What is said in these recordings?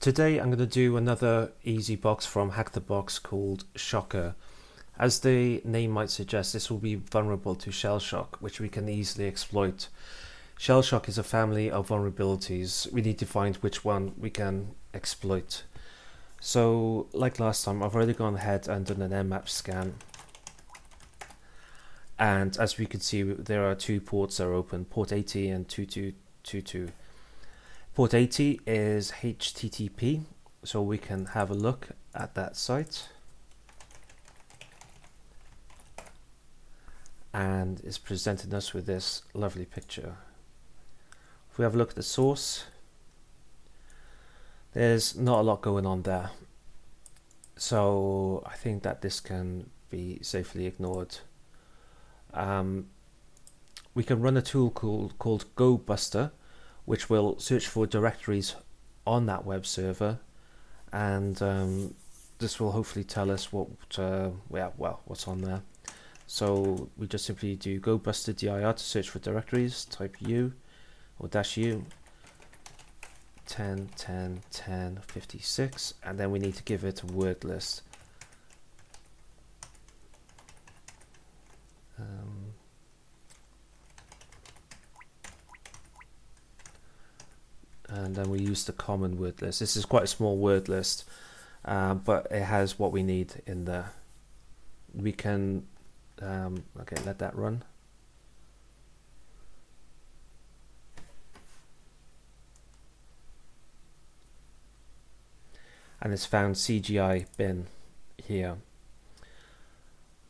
Today I'm going to do another easy box from Hack the Box called Shocker. As the name might suggest, this will be vulnerable to shell shock, which we can easily exploit. Shell shock is a family of vulnerabilities. We need to find which one we can exploit. So, like last time, I've already gone ahead and done an nmap scan. And as we can see, there are two ports that are open, port 80 and 2222. Port 80 is HTTP, so we can have a look at that site. And it's presenting us with this lovely picture. If we have a look at the source, there's not a lot going on there. So I think that this can be safely ignored. Um, we can run a tool called, called GoBuster, which will search for directories on that web server. And um, this will hopefully tell us what uh, yeah, well what's on there. So we just simply do go buster dir to search for directories. Type u or dash u. 10 10 10 56 and then we need to give it a word list and then we use the common word list. This is quite a small word list, uh, but it has what we need in there. We can, um, okay, let that run. And it's found CGI bin here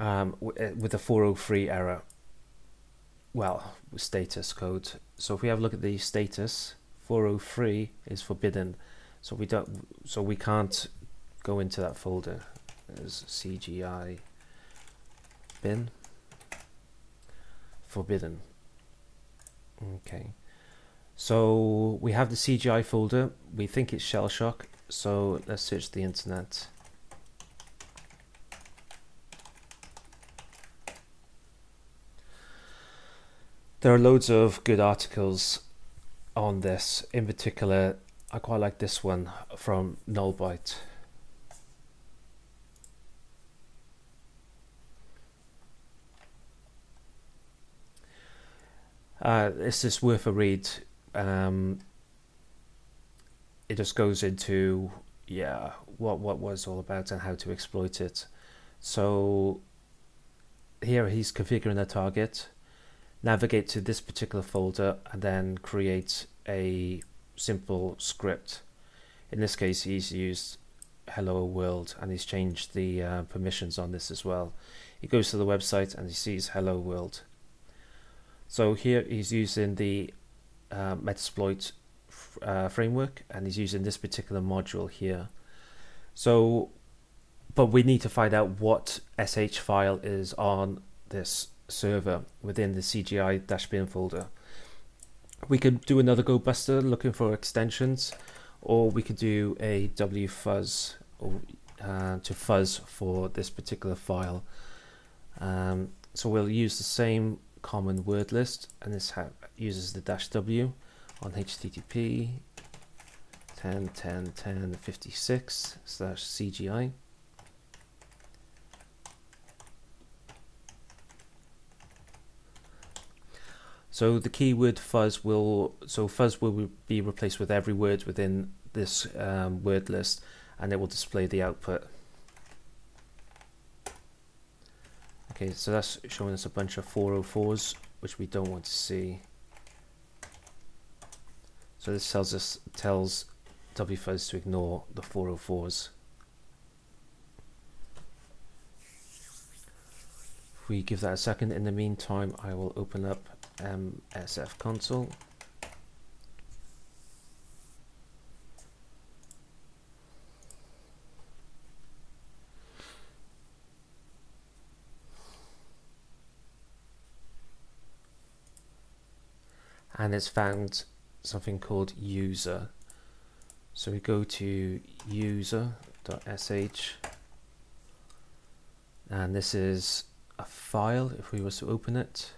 um, eh, with a 403 error. Well, status code. So if we have a look at the status, 403 is forbidden. So we don't so we can't go into that folder as CGI bin. Forbidden. Okay. So we have the CGI folder. We think it's shell shock. So let's search the internet. There are loads of good articles on this. In particular, I quite like this one from Nullbyte. Uh, it's just worth a read. Um, it just goes into yeah what what was all about and how to exploit it. So here he's configuring a target navigate to this particular folder and then create a simple script. In this case, he's used hello world and he's changed the uh, permissions on this as well. He goes to the website and he sees hello world. So here he's using the uh, Metasploit uh, framework and he's using this particular module here. So, but we need to find out what SH file is on this server within the CGI-bin folder. We could do another GoBuster looking for extensions, or we could do a wfuzz or, uh, to fuzz for this particular file. Um, so we'll use the same common word list, and this uses the dash w on HTTP 10 10 10 56 slash CGI. So the keyword fuzz will so fuzz will be replaced with every word within this um, word list, and it will display the output. Okay, so that's showing us a bunch of 404s, which we don't want to see. So this tells us tells wfuzz to ignore the 404s. If we give that a second, in the meantime, I will open up Um, MSF console. and it's found something called user. So we go to user.sh and this is a file if we were to open it.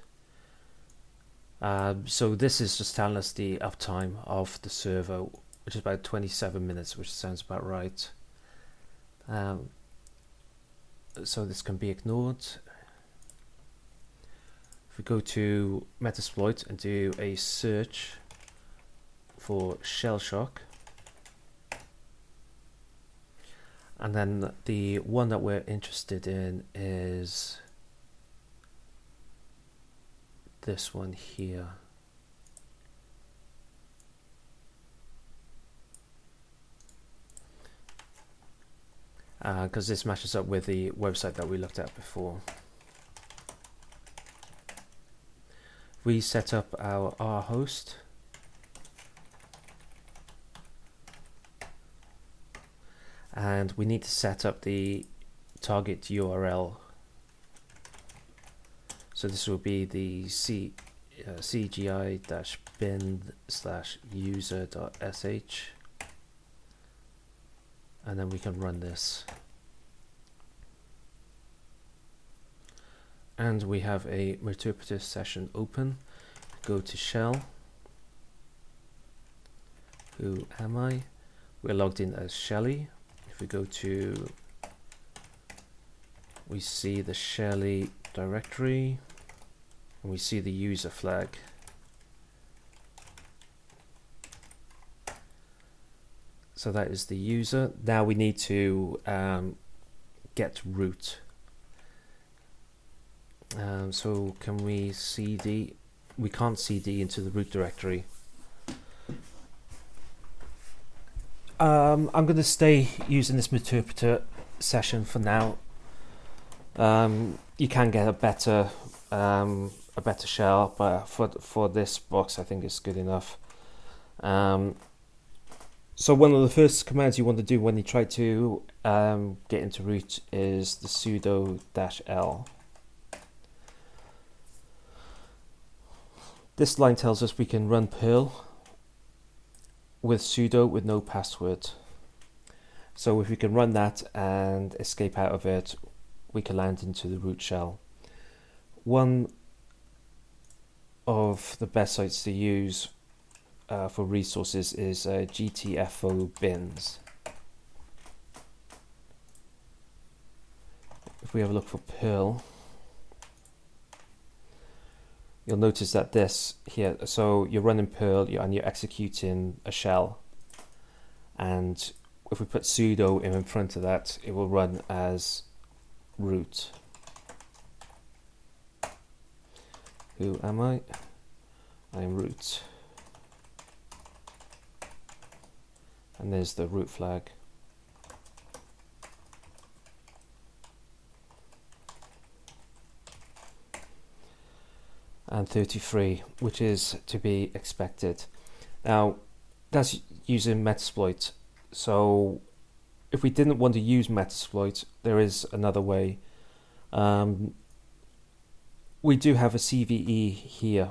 Um, so this is just telling us the uptime of the server which is about 27 minutes, which sounds about right. Um, so this can be ignored. If we go to Metasploit and do a search for shell shock, and then the one that we're interested in is this one here. because uh, this matches up with the website that we looked at before. We set up our R host. And we need to set up the target URL. So this will be the C, uh, cgi-bin slash user.sh and then we can run this. And we have a Meterpreter session open. Go to shell. Who am I? We're logged in as Shelly. If we go to we see the Shelly directory and we see the user flag so that is the user. Now we need to um, get root. Um, so can we cd? We can't cd into the root directory. Um, I'm going to stay using this Meterpreter session for now. Um, you can get a better um, a better shell, but for for this box, I think it's good enough. Um, so one of the first commands you want to do when you try to um, get into root is the sudo dash l. This line tells us we can run Perl with sudo with no password. So if we can run that and escape out of it, we can land into the root shell. One of the best sites to use uh, for resources is uh, GTFO bins. If we have a look for Perl, you'll notice that this here, so you're running Perl and you're executing a shell. And if we put sudo in front of that, it will run as root. Who am I? I am root. and there's the root flag. and 33 which is to be expected now that's using metasploit so if we didn't want to use metasploit there is another way um, we do have a CVE here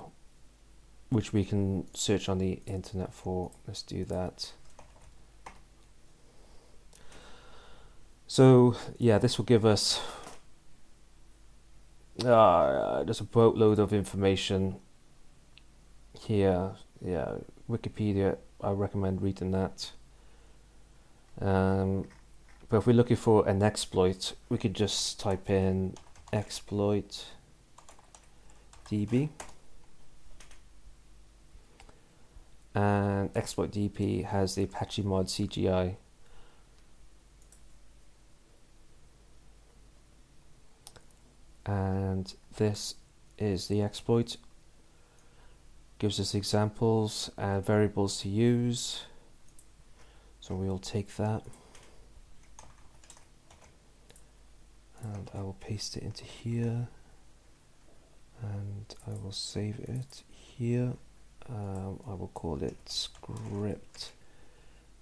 which we can search on the internet for let's do that So yeah, this will give us uh, there's a boatload of information here. Yeah, Wikipedia. I recommend reading that. Um, but if we're looking for an exploit, we could just type in exploit db and exploit db has the apache mod cgi and this is the exploit. Gives us examples and variables to use. So we'll take that. And I will paste it into here and I will save it here. Um, I will call it script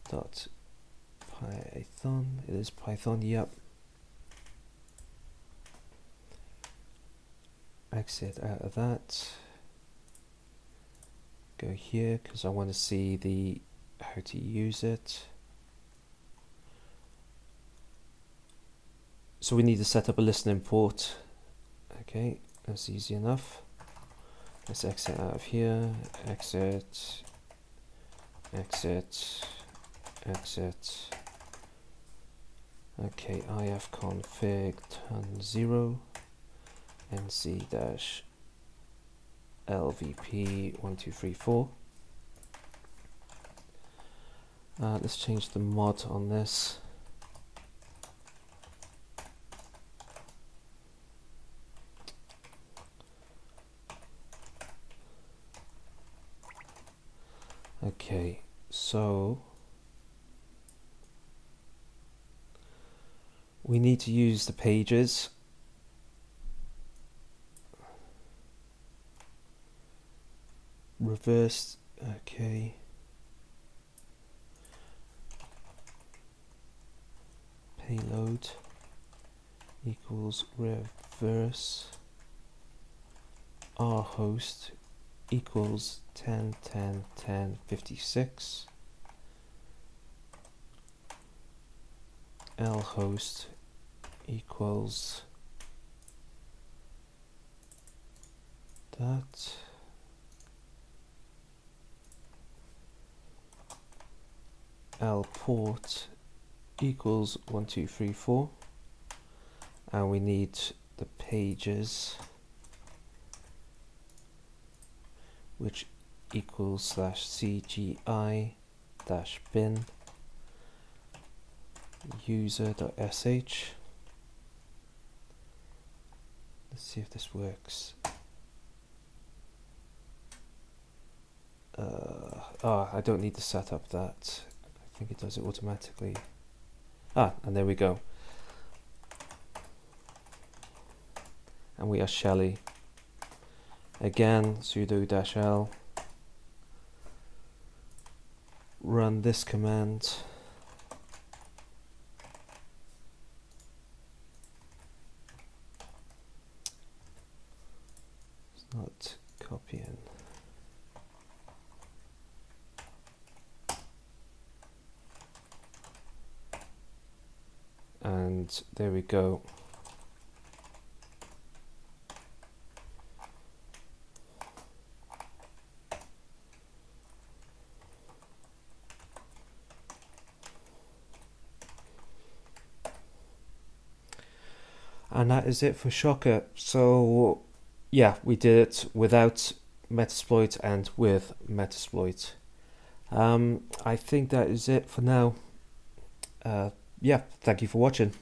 dot python it is python yep. Exit out of that. Go here because I want to see the how to use it. So we need to set up a listening port. Okay that's easy enough let's exit out of here exit exit exit. Okay, ifconfig turn 0 nc dash lvp 1234. Uh, let's change the mod on this. Okay, so we need to use the pages. Reverse, okay. Payload equals reverse r host equals 10, 10, 10, 56. L host equals that. L port equals 1234 and we need the pages which equals slash cgi dash bin user.sh let's see if this works. Uh, oh, I don't need to set up that. I think it does it automatically. Ah and there we go. And we are Shelly again sudo dash l. Run this command. It's not copying. And there we go and that is it for Shocker. So yeah, we did it without Metasploit and with Metasploit. Um, I think that is it for now. Uh, yeah, thank you for watching.